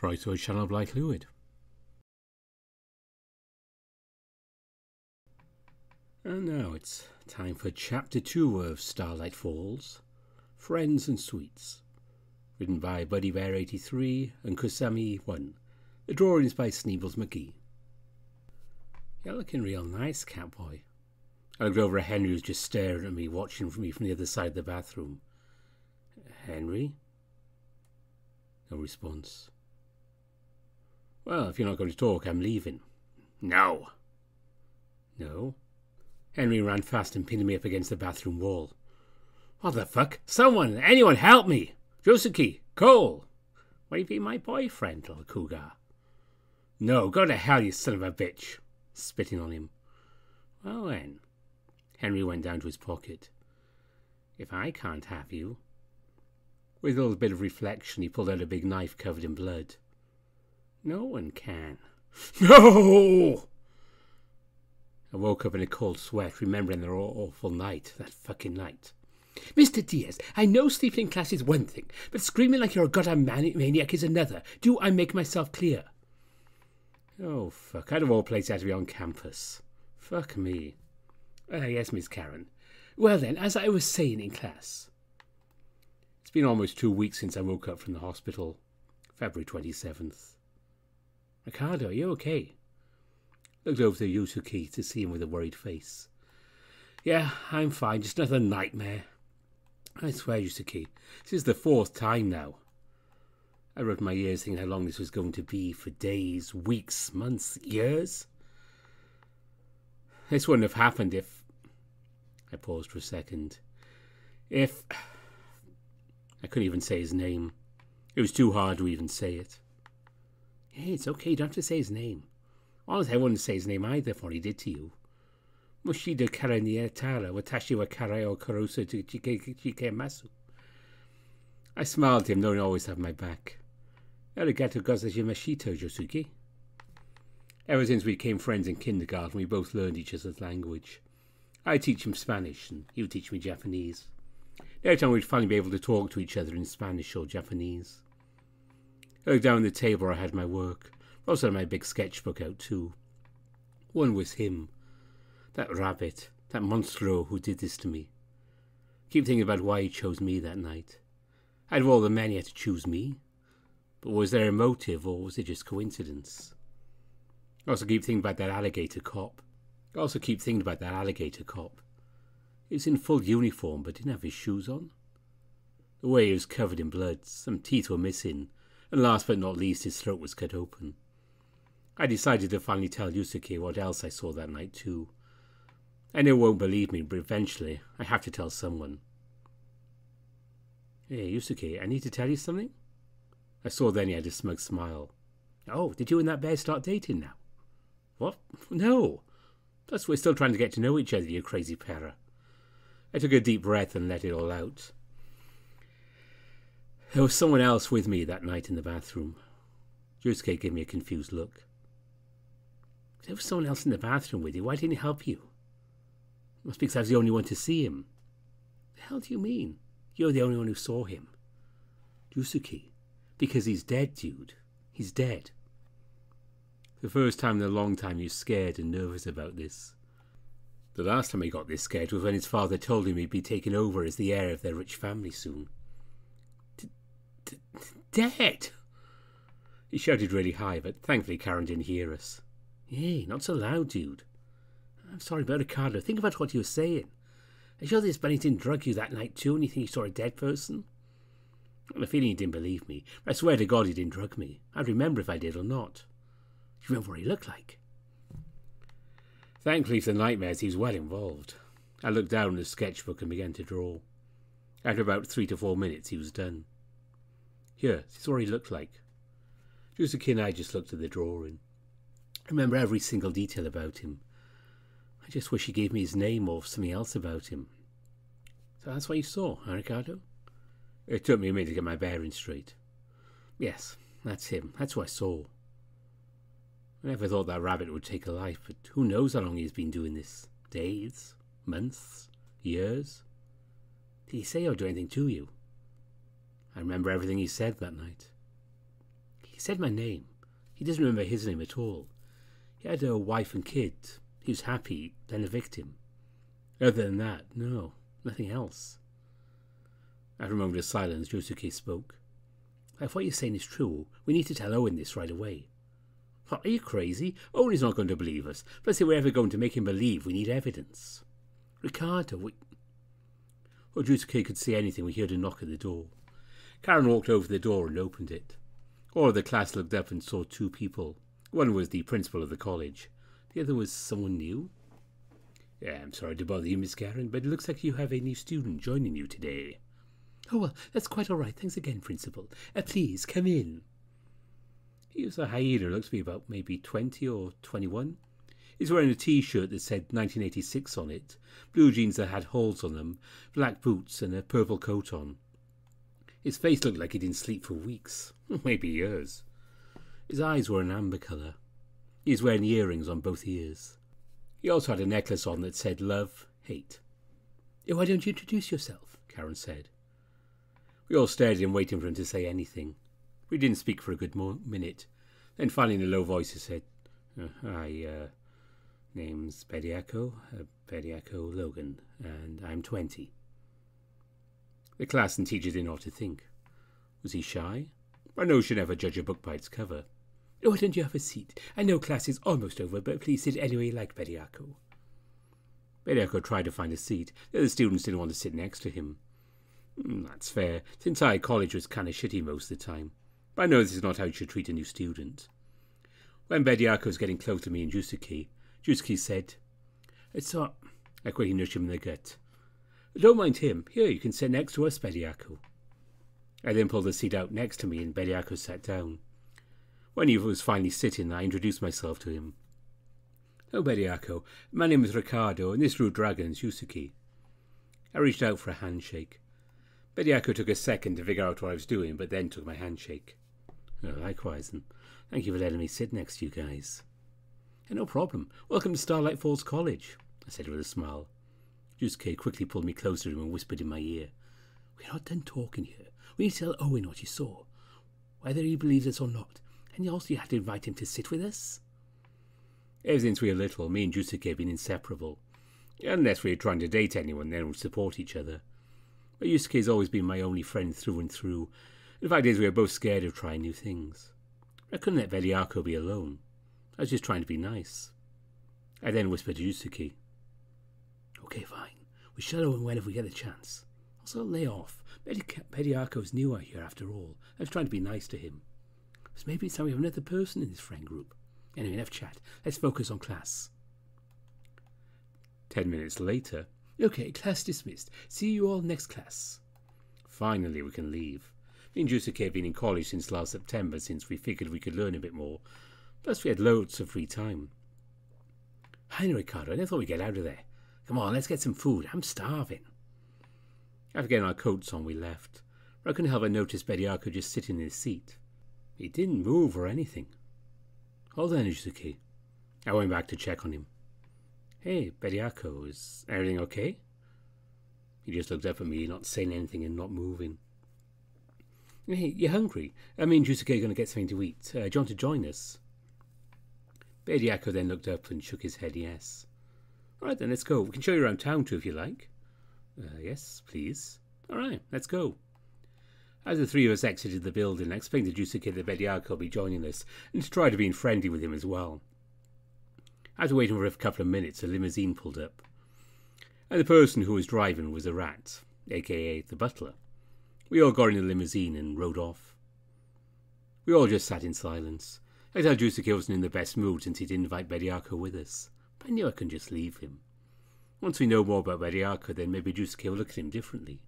Croeso Sianel Blaidd Llwyd. And now it's time for Chapter 2 of Starlight Falls Friends and Sweets. Written by Buddy Bear 83 and Guszamii 1. The drawings by Sneebles McGee. You're looking real nice, catboy. I looked over at Henry, who's just staring at me, watching me from the other side of the bathroom. Henry? No response. Well, if you're not going to talk, I'm leaving. No. No? Henry ran fast and pinned me up against the bathroom wall. What the fuck? Someone! Anyone help me! Josuke! Cole! Will you be my boyfriend, little cougar? No, go to hell, you son of a bitch! Spitting on him. Well then. Henry went down to his pocket. If I can't have you. With a little bit of reflection, he pulled out a big knife covered in blood. No one can. No! I woke up in a cold sweat, remembering their awful night, that fucking night. Mr. Diaz, I know sleeping in class is one thing, but screaming like you're a goddamn maniac is another. Do I make myself clear? Oh, fuck. Out of all places, I had to be on campus. Fuck me. Uh, yes, Miss Karen. Well, then, as I was saying in class. It's been almost two weeks since I woke up from the hospital. February 27th. Ricardo, are you okay? Looked over to Yusuke to see him with a worried face. Yeah, I'm fine. Just another nightmare. I swear, Yusuke, this is the fourth time now. I rubbed my ears thinking how long this was going to be for days, weeks, months, years. This wouldn't have happened if. I paused for a second. If. I couldn't even say his name. It was too hard to even say it. Hey, it's okay, you don't have to say his name. Honestly, I wouldn't say his name either for what he did to you. Mushida karanietara watashi wa karai o karusa to chike masu. I smiled at him, knowing he always had my back. Arigato gozajimashito, Josuke. Ever since we became friends in kindergarten, we both learned each other's language. I teach him Spanish, and he would teach me Japanese. Every time we'd finally be able to talk to each other in Spanish or Japanese. I looked down the table where I had my work. I also had my big sketchbook out too. One was him. That rabbit, that monstro who did this to me. Keep thinking about why he chose me that night. Out of all the men, he had to choose me. But was there a motive, or was it just coincidence? I also keep thinking about that alligator cop. I also keep thinking about that alligator cop. He was in full uniform, but didn't have his shoes on. The way he was covered in blood, some teeth were missing, and last but not least, his throat was cut open. I decided to finally tell Yusuke what else I saw that night, too. Know he won't believe me, but eventually I have to tell someone. Hey, Yusuke, I need to tell you something? I saw then he had a smug smile. Oh, did you and that bear start dating now? What? No. Plus, we're still trying to get to know each other, you crazy para. I took a deep breath and let it all out. There was someone else with me that night in the bathroom. Yusuke gave me a confused look. There was someone else in the bathroom with you. Why didn't he help you? It must be because I was the only one to see him. The hell do you mean? You're the only one who saw him. Yusuke. Because he's dead, dude. He's dead. The first time in a long time was scared and nervous about this. The last time he got this scared was when his father told him he'd be taken over as the heir of their rich family soon. Dead! He shouted really high, but thankfully Karen didn't hear us. Hey, not so loud, dude. I'm sorry about Ricardo. Think about what you were saying. Are you sure this didn't drug you that night too and you think you saw a dead person? I'm a feeling he didn't believe me. I swear to God he didn't drug me. I'd remember if I did or not. You remember what he looked like? Thankfully for the nightmares, he was well involved. I looked down at the sketchbook and began to draw. After about three to four minutes, he was done. Here, this is what he looked like. Yusuke and I just looked at the drawing. I remember every single detail about him. I just wish he gave me his name or something else about him. So that's what you saw, huh, Ricardo? It took me a minute to get my bearings straight. Yes, that's him. That's what I saw. I never thought that rabbit would take a life, but who knows how long he's been doing this? Days? Months? Years? Did he say or do anything to you? I remember everything he said that night. He said my name. He doesn't remember his name at all. He had a wife and kid. He was happy, then a victim. Other than that, no, nothing else. After a moment of silence, Yosuke spoke. If what you're saying is true, we need to tell Owen this right away. What, are you crazy? Owen is not going to believe us. Plus, if we're ever going to make him believe, we need evidence. Ricardo, we... Before Yosuke could say anything, we heard a knock at the door. Karen walked over the door and opened it. All of the class looked up and saw two people. One was the principal of the college. The other was someone new. Yeah, I'm sorry to bother you, Miss Karen, but it looks like you have a new student joining you today. Oh, well, that's quite all right. Thanks again, Principal. Uh, please, come in. He was a hyena, looks to be about maybe 20 or 21. He's wearing a t-shirt that said 1986 on it, blue jeans that had holes on them, black boots and a purple coat on. His face looked like he didn't sleep for weeks, maybe years. His eyes were an amber colour. He was wearing earrings on both ears. He also had a necklace on that said love, hate. Why don't you introduce yourself? Karen said. We all stared at him, waiting for him to say anything. We didn't speak for a good minute. Then finally, in a low voice, he said, uh, "Hi, uh, name's Bediako, uh, Bediako Logan, and I'm twenty." The class and teacher didn't to think. Was he shy? I know you should never judge a book by its cover. Why don't you have a seat? I know class is almost over, but please sit anywhere you like, Bediako. Bediako tried to find a seat. The other students didn't want to sit next to him. Mm, that's fair. Since I college was kind of shitty most of the time. But I know this is not how you should treat a new student. When Bediako was getting close to me and Yusuke, Yusuke said, It's not. I quickly nudged him in the gut. Don't mind him. Here, you can sit next to us, Bediako. I then pulled the seat out next to me and Bediako sat down. When he was finally sitting, I introduced myself to him. Oh, Bediako, my name is Ricardo, and this rude dragon is Yusuke. I reached out for a handshake. Bediako took a second to figure out what I was doing, but then took my handshake. Oh, likewise, and thank you for letting me sit next to you guys. Yeah, no problem. Welcome to Starlight Falls College, I said with a smile. Yusuke quickly pulled me closer to him and whispered in my ear. We're not done talking here. We need to tell Owen what you saw. Whether he believes us or not. And you also you had to invite him to sit with us. Ever since we were little, me and Yusuke have been inseparable. Unless we are trying to date anyone, then we support each other. But Yusuke has always been my only friend through and through. The fact is, we are both scared of trying new things. I couldn't let Bediako be alone. I was just trying to be nice. I then whispered to Yusuke. Okay, fine. We shall know if we get a chance. Also, lay off. Bediako's new out here, after all. I was trying to be nice to him. So maybe it's time we have another person in this friend group. Anyway, enough chat. Let's focus on class. Ten minutes later. Okay, class dismissed. See you all next class. Finally, we can leave. Me and Yusuke have been in college since last September, since we figured we could learn a bit more. Plus, we had loads of free time. Hi, Ricardo. I never thought we'd get out of there. Come on, let's get some food. I'm starving. After getting our coats on, we left. But I couldn't help but notice Bediako just sitting in his seat. He didn't move or anything. Hold on, Yusuke. I went back to check on him. Hey, Bediako, is everything okay? He just looked up at me, not saying anything and not moving. Hey, you're hungry? I mean, Yusuke going to get something to eat. Uh, do you want to join us? Bediako then looked up and shook his head yes. All right, then, let's go. We can show you around town, too, if you like. Uh, yes, please. All right, let's go. As the three of us exited the building, I explained to Yusuke that Bediako would be joining us, and to try to be friendly with him as well. After waiting for a couple of minutes, a limousine pulled up. And the person who was driving was a rat, aka the butler. We all got in the limousine and rode off. We all just sat in silence. I told Yusuke wasn't in the best mood since he didn't invite Bediako with us, I knew I couldn't just leave him. Once we know more about Bediako, then maybe Yusuke will look at him differently.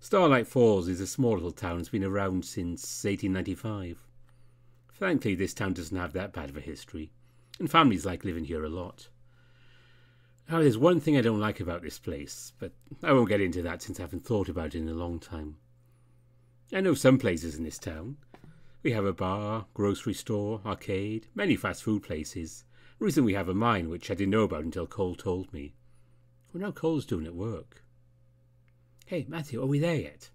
Starlight Falls is a small little town that's been around since 1895. Thankfully, this town doesn't have that bad of a history, and families like living here a lot. Now, there's one thing I don't like about this place, but I won't get into that since I haven't thought about it in a long time. I know some places in this town. We have a bar, grocery store, arcade, many fast food places. Recently we have a mine, which I didn't know about until Cole told me. Well, now Cole's doing at work. Hey, Matthew, are we there yet?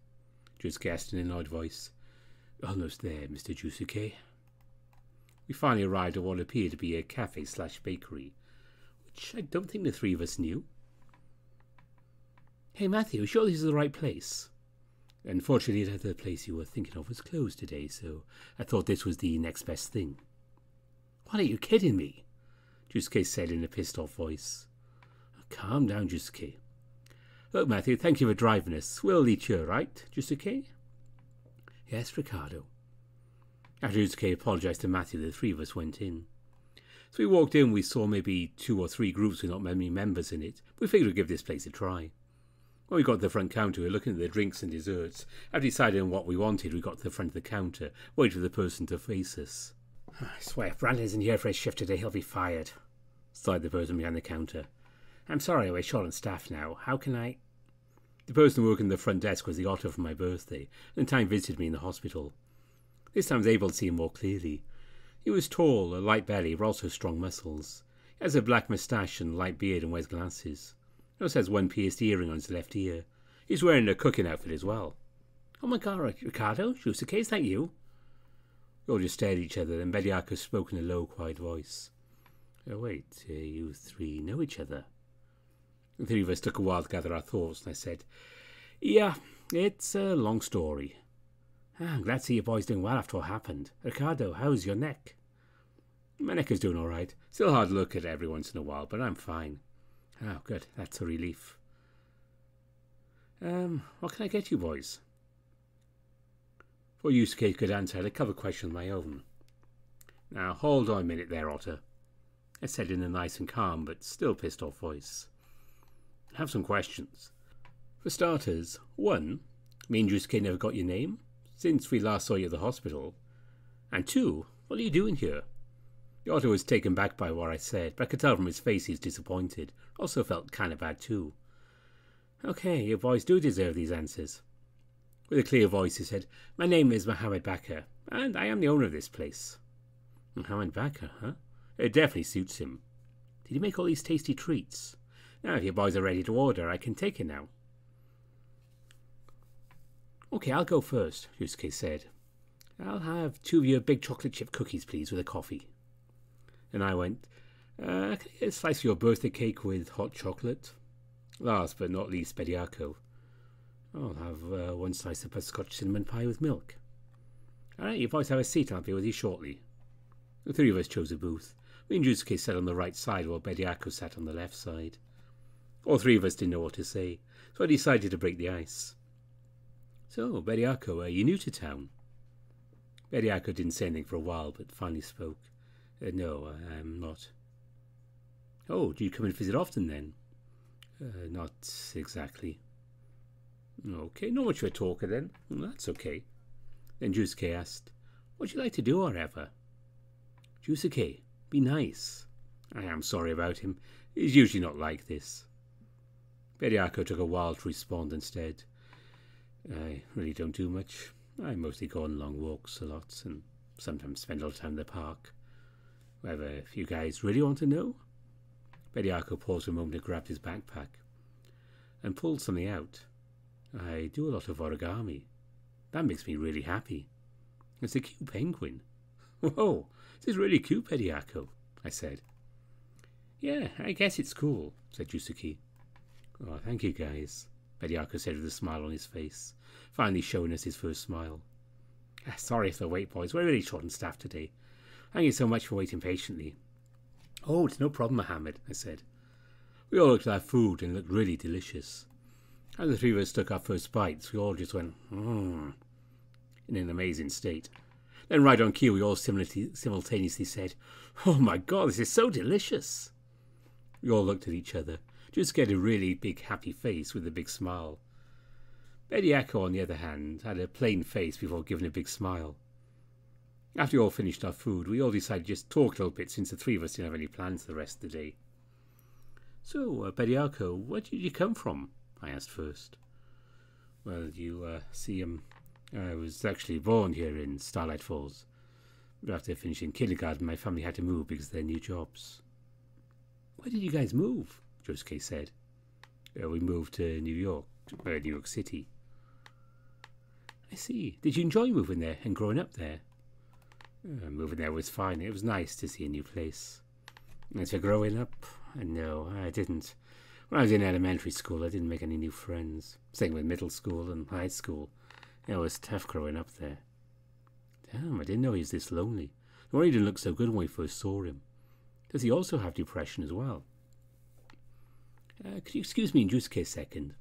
Just guessed in an odd voice. Almost there, Mr. Jusuke. We finally arrived at what appeared to be a cafe slash bakery, which I don't think the three of us knew. Hey, Matthew, sure this is the right place? Unfortunately, the other place you were thinking of was closed today, so I thought this was the next best thing. What are you kidding me? Jusuke said in a pissed off voice. Oh, calm down, Jusuke. Look, Matthew, thank you for driving us. We'll eat you, right, Jusuke? Yes, Ricardo. After Jusuke apologized to Matthew, the three of us went in. So we walked in, we saw maybe two or three groups with not many members in it. We figured we'd give this place a try. When we got to the front counter, we were looking at the drinks and desserts. After deciding on what we wanted, we got to the front of the counter, waited for the person to face us. I swear, if Brandon isn't here for his shift today, he'll be fired, sighed the person behind the counter. I'm sorry we're short on staff now. How can I? The person working the front desk was the otter for my birthday, and time visited me in the hospital. This time I was able to see him more clearly. He was tall, a light belly, but also strong muscles. He has a black moustache and light beard and wears glasses. He also has one pierced earring on his left ear. He's wearing a cooking outfit as well. Oh my god, Ricardo, Shusuke, is that you? We all just stared at each other, then Bediako spoke in a low, quiet voice. Oh, wait, uh, you three know each other? The three of us took a while to gather our thoughts, and I said, Yeah, it's a long story. Ah, I'm glad to see you boys doing well after what happened. Ricardo, how's your neck? My neck is doing all right. Still hard to look at every once in a while, but I'm fine. Oh, good. That's a relief. Um, what can I get you boys? For Yusuke could answer, I had a cover question of my own. Now, hold on a minute there, Otter. I said in a nice and calm, but still pissed off voice have some questions. For starters, one, me and Yusuke never got your name since we last saw you at the hospital. And two, what are you doing here? Otto was taken back by what I said, but I could tell from his face he's disappointed. Also felt kind of bad too. Okay, your boys do deserve these answers. With a clear voice he said, My name is Mohammed Bakr, and I am the owner of this place. Mohammed Bakr, huh? It definitely suits him. Did he make all these tasty treats? Now, if you boys are ready to order, I can take it now. Okay, I'll go first, Yusuke said. I'll have two of your big chocolate chip cookies, please, with a coffee. And I went, uh, can I get a slice of your birthday cake with hot chocolate? Last but not least, Bediako. I'll have uh, one slice of Scotch cinnamon pie with milk. All right, you boys have a seat. I'll be with you shortly. The three of us chose a booth. And sat on the right side while Bediako sat on the left side. All three of us didn't know what to say, so I decided to break the ice. So, Bediako, are you new to town? Bediako didn't say anything for a while, but finally spoke. Uh, no, I am not. Oh, do you come and visit often then? Uh, not exactly. Okay, not much of a talker then. Well, that's okay. Then Jusuke asked, What'd you like to do or ever? Jusuke, be nice. I am sorry about him. He's usually not like this. Bediako took a while to respond instead. I really don't do much. I mostly go on long walks a lot and sometimes spend a lot of time in the park. However, if you guys really want to know? Bediako paused a moment and grabbed his backpack and pulled something out. I do a lot of origami. That makes me really happy. It's a cute penguin. Whoa, this is really cute, Bediako, I said. Yeah, I guess it's cool, said Yusuke. Oh, thank you, guys, Bediako said with a smile on his face, finally showing us his first smile. Ah, sorry for the wait, boys. We're really short on staff today. Thank you so much for waiting patiently. Oh, it's no problem, Mohammed, I said. We all looked at our food and it looked really delicious. As the three of us took our first bites, we all just went, mmm, in an amazing state. Then, right on cue, we all simultaneously said, Oh my god, this is so delicious! We all looked at each other just get a really big happy face with a big smile. Bediako, on the other hand, had a plain face before giving a big smile. After we all finished our food, we all decided to just talk a little bit since the three of us didn't have any plans for the rest of the day. So, uh, Bediako, where did you come from? I asked first. Well, you uh, see, um, I was actually born here in Starlight Falls. But after finishing kindergarten, my family had to move because of their new jobs. Where did you guys move? Josuke said. Uh, we moved to New York, uh, New York City. I see. Did you enjoy moving there and growing up there? Uh, moving there was fine. It was nice to see a new place. As for growing up, no, I didn't. When I was in elementary school, I didn't make any new friends. Same with middle school and high school. It was tough growing up there. Damn, I didn't know he was this lonely. No wonder he didn't look so good when we first saw him. Does he also have depression as well? Uh, could you excuse me in just a second?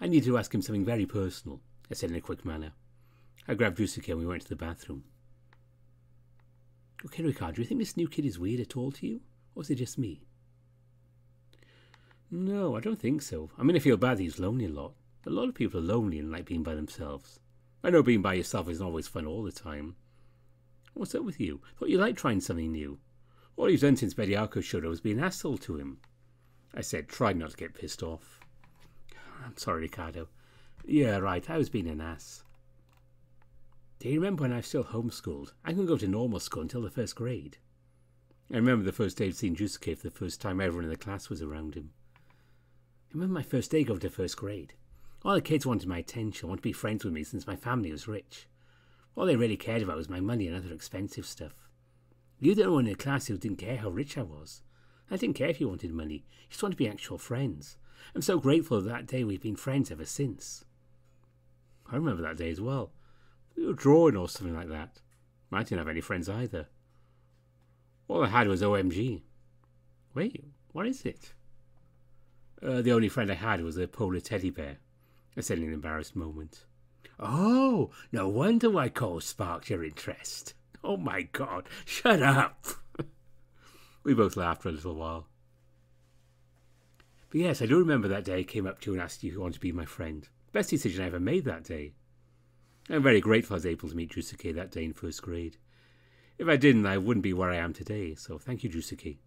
I need to ask him something very personal, I said in a quick manner. I grabbed Yusuke and we went to the bathroom. Okay, Ricardo, do you think this new kid is weird at all to you? Or is it just me? No, I don't think so. I mean, I feel bad he's lonely a lot. A lot of people are lonely and like being by themselves. I know being by yourself isn't always fun all the time. What's up with you? Thought you liked trying something new. All you've done since Bediako showed up was be an asshole to him. I said, try not to get pissed off. I'm sorry, Ricardo. Yeah, right, I was being an ass. Do you remember when I was still homeschooled? I couldn't go to normal school until the first grade. I remember the first day I'd seen Yusuke for the first time everyone in the class was around him. I remember my first day going to first grade. All the kids wanted my attention, wanted to be friends with me since my family was rich. All they really cared about was my money and other expensive stuff. You the only one in the class who didn't care how rich I was. I didn't care if you wanted money. You just wanted to be actual friends. I'm so grateful that, that day we've been friends ever since. I remember that day as well. We were drawing or something like that. I didn't have any friends either. All I had was OMG. Wait, what is it? Uh, the only friend I had was a polar teddy bear. I said in an embarrassed moment. Oh, no wonder why Cole sparked your interest. Oh my god, shut up! we both laughed for a little while. But yes, I do remember that day I came up to you and asked you if you wanted to be my friend. Best decision I ever made that day. I'm very grateful I was able to meet Jusuke that day in first grade. If I didn't, I wouldn't be where I am today, so thank you, Jusuke.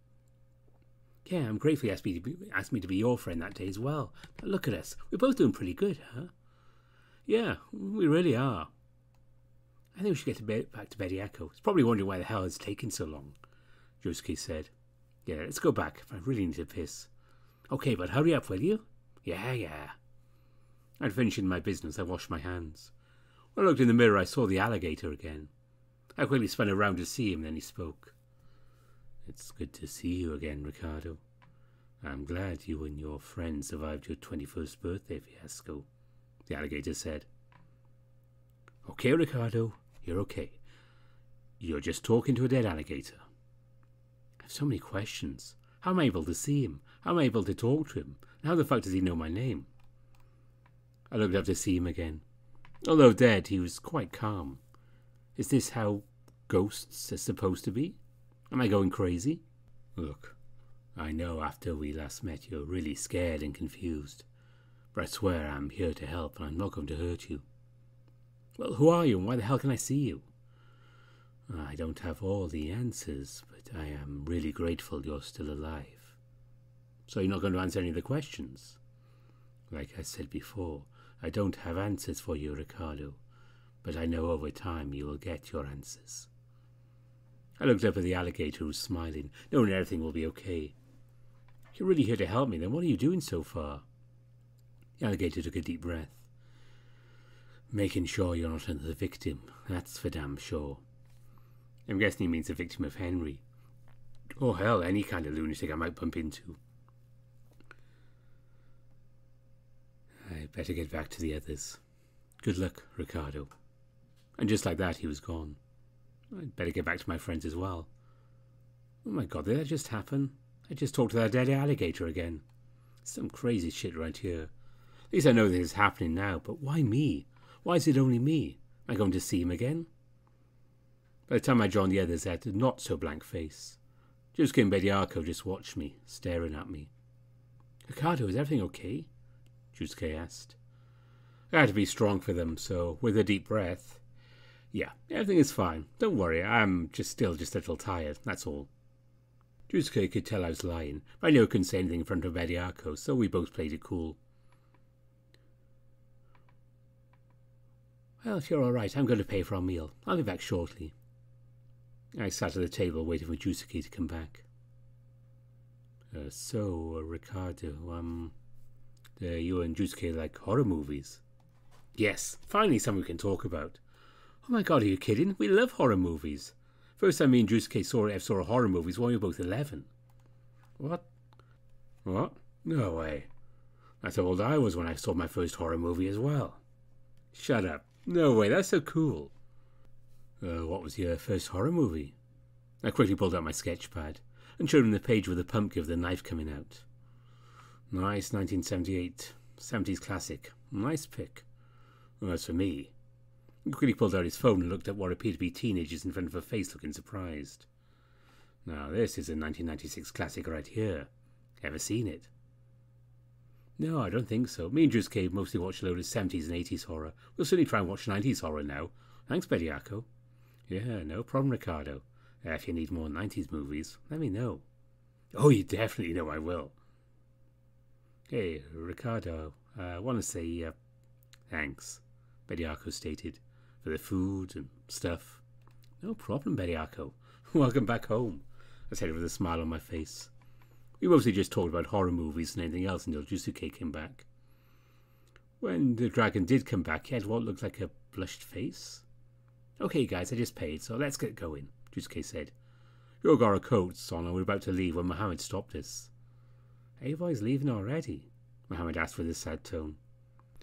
Yeah, I'm grateful you asked me, to be, asked me to be your friend that day as well. But look at us. We're both doing pretty good, huh? Yeah, we really are. I think we should get to bed, back to Bediako. It's probably wondering why the hell it's taken so long, Josuke said. Yeah, let's go back. I really need to piss. Okay, but hurry up, will you? Yeah, yeah. I'd finished my business. I washed my hands. When I looked in the mirror, I saw the alligator again. I quickly spun around to see him, then he spoke. It's good to see you again, Ricardo. I'm glad you and your friend survived your 21st birthday fiasco, the alligator said. Okay, Ricardo, you're okay. You're just talking to a dead alligator. I have so many questions. How am I able to see him? How am I able to talk to him? And how the fuck does he know my name? I looked up to see him again. Although dead, he was quite calm. Is this how ghosts are supposed to be? Am I going crazy? Look, I know after we last met you're really scared and confused. But I swear I'm here to help and I'm not going to hurt you. Well, who are you and why the hell can I see you? I don't have all the answers, but I am really grateful you're still alive. So you're not going to answer any of the questions? Like I said before, I don't have answers for you, Ricardo, but I know over time you will get your answers. I looked up at the alligator who was smiling, knowing everything will be okay. You're really here to help me, then what are you doing so far? The alligator took a deep breath. Making sure you're not another victim, that's for damn sure. I'm guessing he means a victim of Henry. Or oh, hell, any kind of lunatic I might bump into. I better get back to the others. Good luck, Ricardo. And just like that, he was gone. I'd better get back to my friends as well. Oh my god, did that just happen? I just talked to that dead alligator again. Some crazy shit right here. At least I know this is happening now, but why me? Why is it only me? Am I going to see him again? By the time I joined the others, they had a not so blank face. Jusuke and Bediako just watched me, staring at me. Ricardo, is everything okay? Jusuke asked. I had to be strong for them, so with a deep breath, yeah, everything is fine. Don't worry, I'm just still just a little tired, that's all. Jusuke could tell I was lying, but I I couldn't say anything in front of Bediako, so we both played it cool. Well, if you're all right, I'm going to pay for our meal. I'll be back shortly. I sat at the table waiting for Jusuke to come back. Uh, so, uh, Ricardo, um, uh, you and Jusuke like horror movies? Yes, finally something we can talk about. Oh my god, are you kidding? We love horror movies. First time me and Juice saw, saw a horror movie was when we were both 11. What? What? No way. That's how old I was when I saw my first horror movie as well. Shut up. No way, that's so cool. Uh, what was your first horror movie? I quickly pulled out my sketch pad and showed him the page with the pumpkin with the knife coming out. Nice 1978. 70s classic. Nice pick. Well, as for me, quickly pulled out his phone and looked at what appeared to be teenagers in front of a face looking surprised. Now, this is a 1996 classic right here. Ever seen it? No, I don't think so. Me and Juice Cave mostly watch a load of 70s and 80s horror. We'll certainly try and watch 90s horror now. Thanks, Bediako. Yeah, no problem, Ricardo. Uh, if you need more 90s movies, let me know. Oh, you definitely know I will. Hey, Ricardo, uh, I want to say uh, thanks, Bediako stated, for the food and stuff. No problem, Bediako. Welcome back home, I said with a smile on my face. We mostly just talked about horror movies and anything else until Jusuke came back. When the dragon did come back, he had what looked like a blushed face. Okay, guys, I just paid, so let's get going, Jusuke said. You all got our coats on and we were about to leave when Mohammed stopped us. Avoy's leaving already? Mohammed asked with a sad tone.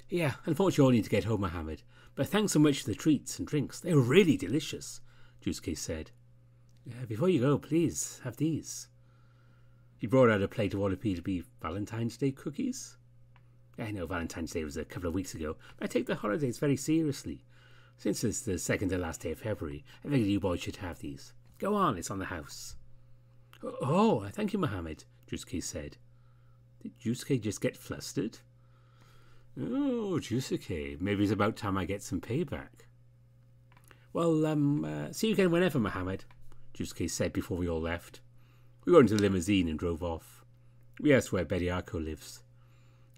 Yeah, unfortunately, I need to get home, Mohammed. But thanks so much for the treats and drinks. They were really delicious, Jusuke said. Uh, before you go, please, have these. He brought out a plate of what appeared to be Valentine's Day cookies. I know Valentine's Day was a couple of weeks ago, but I take the holidays very seriously. Since it's the second to last day of February, I figured you boys should have these. Go on, it's on the house. Oh, thank you, Mohammed, Jusuke said. Did Jusuke just get flustered? Oh, Jusuke, maybe it's about time I get some payback. Well, um, uh, see you again whenever, Mohammed, Jusuke said before we all left. We got into the limousine and drove off. We asked where Bediako lives.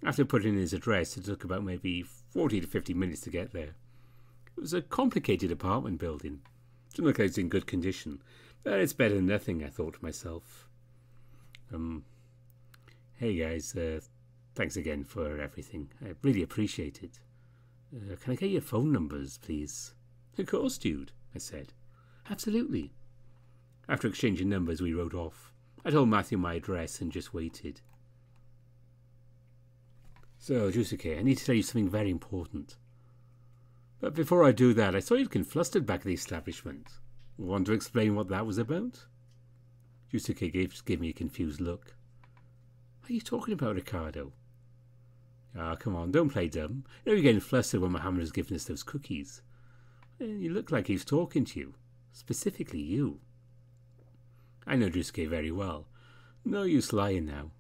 After putting in his address, it took about maybe 40 to 50 minutes to get there. It was a complicated apartment building. Didn't look like it's in good condition, but it's better than nothing, I thought to myself. Um, hey guys, uh, thanks again for everything. I really appreciate it. Uh, can I get your phone numbers, please? Of course, dude, I said. Absolutely. After exchanging numbers, we rode off. I told Matthew my address and just waited. So, Jusuke, I need to tell you something very important. But before I do that, I saw you looking flustered back at the establishment. Want to explain what that was about? Jusuke gave, gave me a confused look. What are you talking about, Ricardo? Ah, oh, come on, don't play dumb. You know you're getting flustered when Mohammed has given us those cookies. You look like he's talking to you. Specifically you. I know Jusuke very well. No use lying now.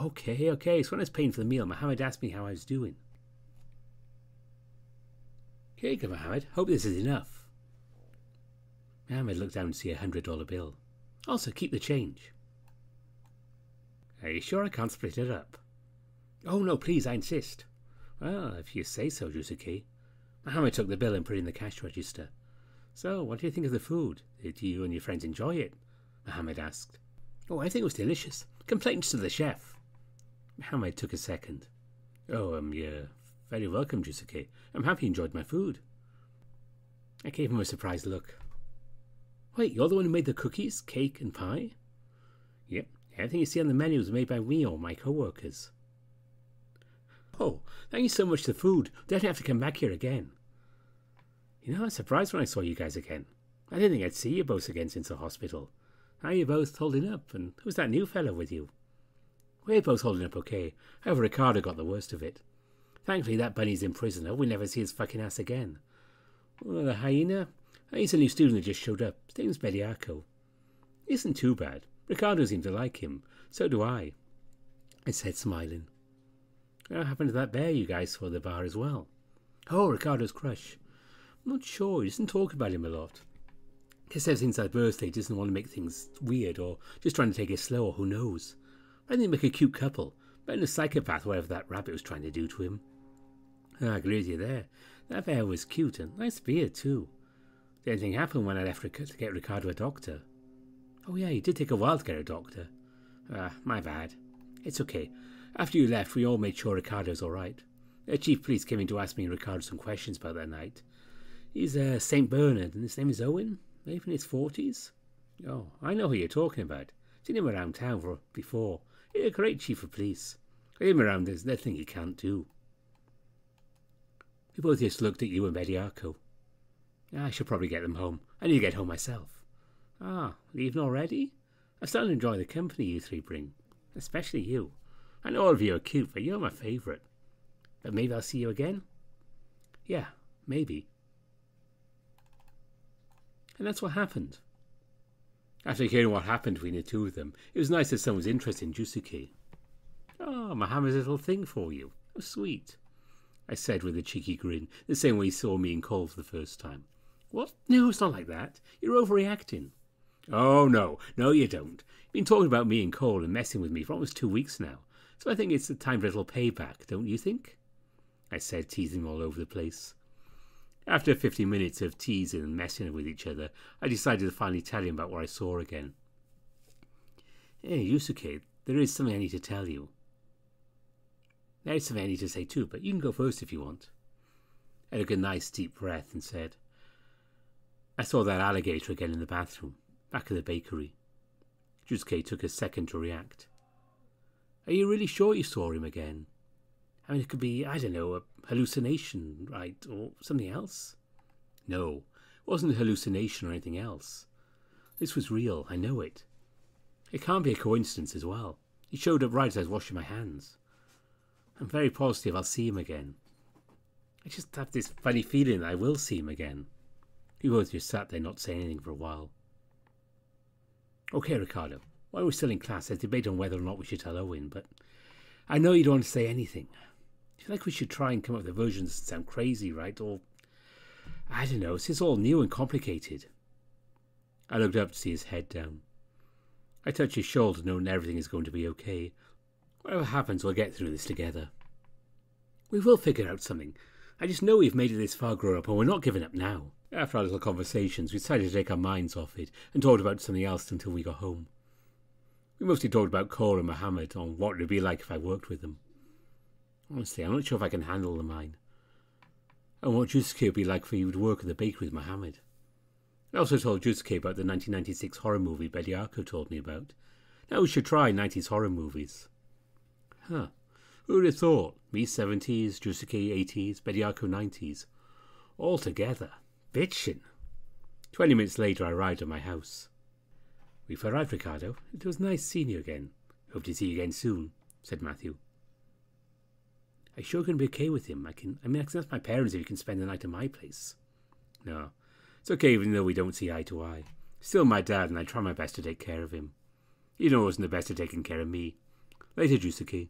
Okay, okay, so when I was paying for the meal, Mohammed asked me how I was doing. Here you go, Mohammed. Hope this is enough. Mohammed looked down to see a hundred dollar bill. Also, keep the change. Are you sure I can't split it up? Oh, no, please, I insist. Well, if you say so, Jusuke. Mohammed took the bill and put it in the cash register. So, what do you think of the food? Did you and your friends enjoy it? Mohammed asked. Oh, I think it was delicious. Complaints to the chef. Mohammed took a second. Oh, um, you're very welcome, Jusuke. I'm happy you enjoyed my food. I gave him a surprised look. Wait, you're the one who made the cookies, cake, and pie? Yep, everything you see on the menu was made by me or my co-workers. Oh, thank you so much for the food. Don't have to come back here again. You know, I was surprised when I saw you guys again. I didn't think I'd see you both again since the hospital. How are you both holding up? And who's that new fellow with you? We're both holding up okay. However, Ricardo got the worst of it. Thankfully, that bunny's in prison. We'll never see his fucking ass again. Well, the hyena? He's a new student that just showed up. His name's Bediako. Isn't too bad. Ricardo seems to like him. So do I. I said, smiling. What happened to that bear you guys saw at the bar as well? Oh, Ricardo's crush. I'm not sure. He doesn't talk about him a lot. Guess ever since that birthday, he doesn't want to make things weird or just trying to take it slow or who knows. I think they make a cute couple, but in a psychopath, whatever that rabbit was trying to do to him. I agree with you there. That bear was cute and nice beard too. Did anything happen when I left to get Ricardo a doctor? Oh yeah, he did take a while to get a doctor. Ah, my bad. It's okay. After you left, we all made sure Ricardo's all right. The chief police came in to ask me and Ricardo some questions about that night. He's uh, St. Bernard, and his name is Owen, maybe in his forties. Oh, I know who you're talking about. Seen him around town for, before. He's a great chief of police. Him around, there's nothing he can't do. We both just looked at you and Bediako. I should probably get them home. I need to get home myself. Ah, leaving already? I still enjoy the company you three bring, especially you. I know all of you are cute, but you're my favourite. But maybe I'll see you again? Yeah, maybe. And that's what happened. After hearing what happened between the two of them, it was nice that someone was interested in Jusuke. Oh, Mohammed's little thing for you. How sweet. I said with a cheeky grin, the same way he saw me and Cole for the first time. What? No, it's not like that. You're overreacting. Oh, no. No, you don't. You've been talking about me and Cole and messing with me for almost two weeks now, so I think it's the time for a little payback, don't you think? I said, teasing all over the place. After fifty minutes of teasing and messing with each other, I decided to finally tell him about what I saw again. Hey, Yusuke, there is something I need to tell you. There is something I need to say too, but you can go first if you want. I took a nice deep breath and said, I saw that alligator again in the bathroom, back of the bakery. Yusuke took a second to react. Are you really sure you saw him again? I mean, it could be, I don't know, a hallucination, right? Or something else? No, it wasn't a hallucination or anything else. This was real, I know it. It can't be a coincidence as well. He showed up right as I was washing my hands. I'm very positive I'll see him again. I just have this funny feeling that I will see him again. We both just sat there not saying anything for a while. Okay, Ricardo, while we're still in class, there's debate on whether or not we should tell Owen, but I know you don't want to say anything. I feel like we should try and come up with versions that sound crazy, right? Or, I don't know, it's just all new and complicated. I looked up to see his head down. I touched his shoulder, knowing everything is going to be okay. Whatever happens, we'll get through this together. We will figure out something. I just know we've made it this far grown up, and we're not giving up now. After our little conversations, we decided to take our minds off it and talked about something else until we got home. We mostly talked about Cole and Mohammed on what it would be like if I worked with them. Honestly, I'm not sure if I can handle the mine. And what Jusuke would be like for you to work at the bakery with Mohammed. I also told Jusuke about the 1996 horror movie Bediako told me about. Now we should try 90s horror movies. Huh. Who'd have thought? Me 70s, Jusuke 80s, Bediako 90s. All together. Bitchin'. Twenty minutes later, I arrived at my house. We've arrived, Ricardo. It was nice seeing you again. Hope to see you again soon, said Matthew. I sure can be okay with him. I can. I mean, I can ask my parents if you can spend the night at my place. No, it's okay, even though we don't see eye to eye. Still my dad, and I try my best to take care of him. You know, wasn't the best at taking care of me. Later, Jusuke.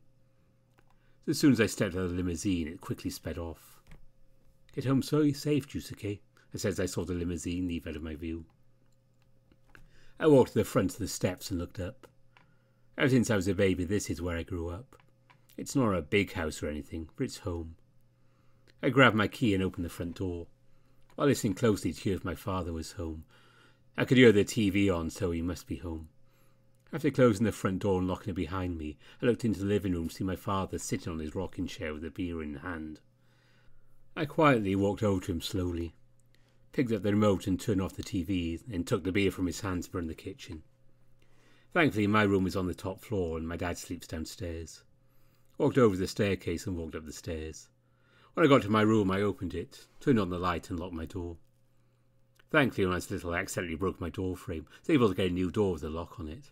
As soon as I stepped out of the limousine, it quickly sped off. Get home so safe, Jusuke, I said as I saw the limousine leave out of my view. I walked to the front of the steps and looked up. Ever since I was a baby, this is where I grew up. It's not a big house or anything, but it's home. I grabbed my key and opened the front door. While listening closely to hear if my father was home, I could hear the TV on, so he must be home. After closing the front door and locking it behind me, I looked into the living room to see my father sitting on his rocking chair with a beer in hand. I quietly walked over to him slowly, picked up the remote and turned off the TV, and took the beer from his hands to burn in the kitchen. Thankfully, my room is on the top floor and my dad sleeps downstairs walked over the staircase and walked up the stairs. When I got to my room, I opened it, turned on the light, and locked my door. Thankfully, when I was little, I accidentally broke my door frame, so I was able to get a new door with a lock on it.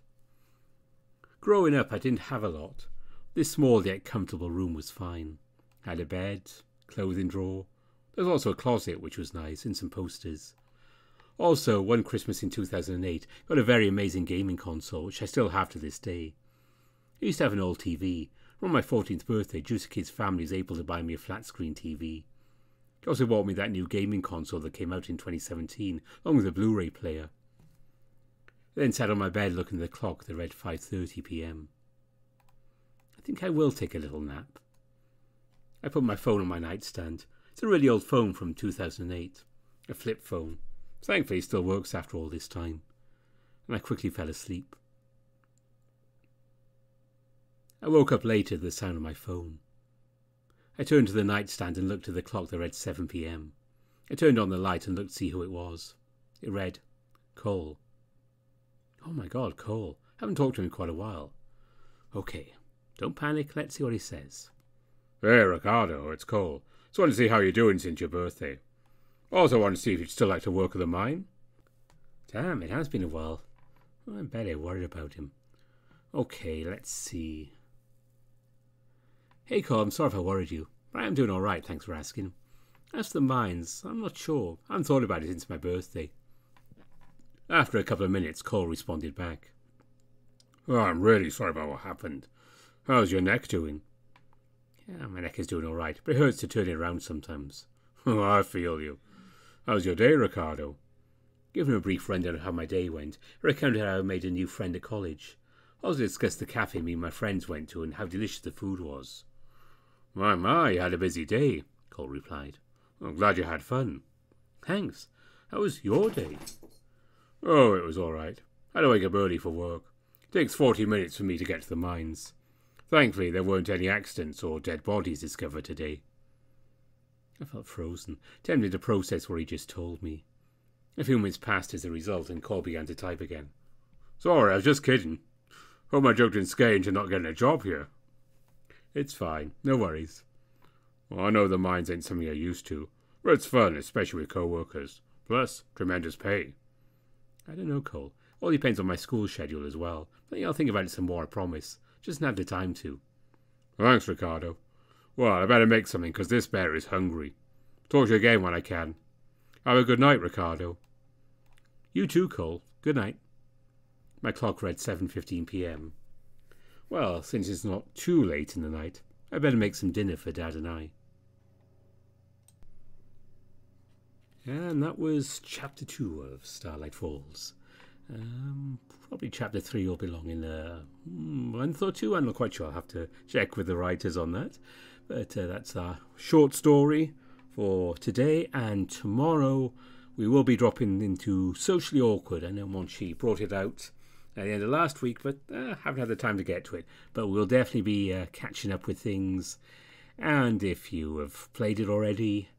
Growing up, I didn't have a lot. This small yet comfortable room was fine. I had a bed, clothing drawer. There was also a closet, which was nice, and some posters. Also, one Christmas in 2008, got a very amazing gaming console, which I still have to this day. I used to have an old TV, on my 14th birthday, Jusuke's family was able to buy me a flat screen TV. He also bought me that new gaming console that came out in 2017, along with a Blu-ray player. I then sat on my bed looking at the clock that read 5.30 p.m. I think I will take a little nap. I put my phone on my nightstand. It's a really old phone from 2008, a flip phone. Thankfully, it still works after all this time. And I quickly fell asleep. I woke up later to the sound of my phone. I turned to the nightstand and looked at the clock that read 7 p.m. I turned on the light and looked to see who it was. It read, Cole. Oh my god, Cole. Haven't talked to him in quite a while. Okay, don't panic, let's see what he says. Hey, Ricardo, it's Cole. Just want to see how you're doing since your birthday. Also want to see if you'd still like to work at the mine. Damn, it has been a while. I bet I worried about him. Okay, let's see. Hey, Cole, I'm sorry if I worried you, but I am doing all right, thanks for asking. As for the mines, I'm not sure. I haven't thought about it since my birthday. After a couple of minutes, Cole responded back. Oh, I'm really sorry about what happened. How's your neck doing? Yeah, my neck is doing all right, but it hurts to turn it around sometimes. Oh, I feel you. How's your day, Ricardo? Given a brief rundown of how my day went, I recounted how I made a new friend at college. I also discussed the cafe me and my friends went to and how delicious the food was. My, my, you had a busy day, Cole replied. I'm glad you had fun. Thanks. How was your day? Oh, it was all right. I had to wake up early for work. It takes forty minutes for me to get to the mines. Thankfully, there weren't any accidents or dead bodies discovered today. I felt frozen, tempted to process what he just told me. A few minutes passed as a result, and Cole began to type again. Sorry, I was just kidding. Hope my joke didn't scare you into not getting a job here. It's fine, no worries. Well, I know the mines ain't something you're used to, but it's fun, especially with co-workers. Plus, tremendous pay. I don't know, Cole. All depends on my school schedule as well. But I'll think about it some more, I promise. Just not the time to. Thanks, Ricardo. Well, I better make something, because this bear is hungry. Talk to you again when I can. Have a good night, Ricardo. You too, Cole. Good night. My clock read 7.15 p.m. Well, since it's not too late in the night, I better make some dinner for Dad and I. And that was chapter two of Starlight Falls. Um, probably chapter three will belong in a month or two. I'm not quite sure. I'll have to check with the writers on that. But uh, that's our short story for today. And tomorrow we will be dropping into Socially Awkward. I know Monchi brought it out at the end of last week, but uh, haven't had the time to get to it. But we'll definitely be uh, catching up with things. And if you have played it already,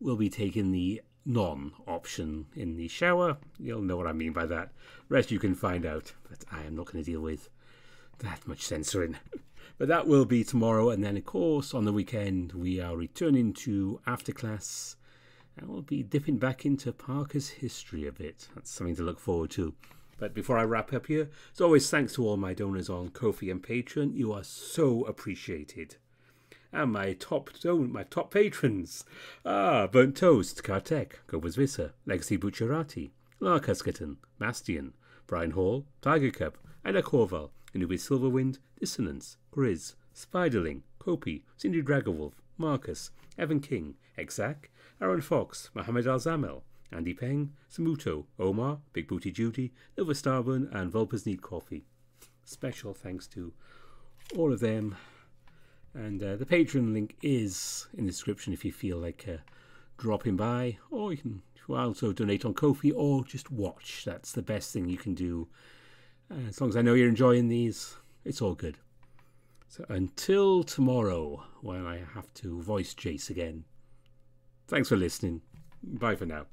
we'll be taking the non option in the shower. You'll know what I mean by that. Rest you can find out, but I am not going to deal with that much censoring. but that will be tomorrow, and then, of course, on the weekend, we are returning to after class. And we'll be dipping back into Parker's history a bit. That's something to look forward to. But before I wrap up here, as always, thanks to all my donors on Ko-fi and Patreon. You are so appreciated and my top my top patrons ah Burnt Toast, Kartek, Gobers Vissa, Legacy Bucciarati, Lark Huskatton, Bastion, Brian Hall, Tiger Cup, Ida Corval, Anubis Silverwind, Dissonance, Grizz, Spiderling, Kopi, Cindy Dragowolf, Marcus, Evan King, Exac, Aaron Fox, Mohammed Al Zamel, Andy Peng, Samuto, Omar, Big Booty Judy, Nova Starburn, and Vulpers Need Coffee. Special thanks to all of them and uh, the Patreon link is in the description if you feel like uh, dropping by, or you can also donate on Ko-fi or just watch. That's the best thing you can do. Uh, as long as I know you're enjoying these, it's all good. So until tomorrow, when I have to voice Jace again, thanks for listening. Bye for now.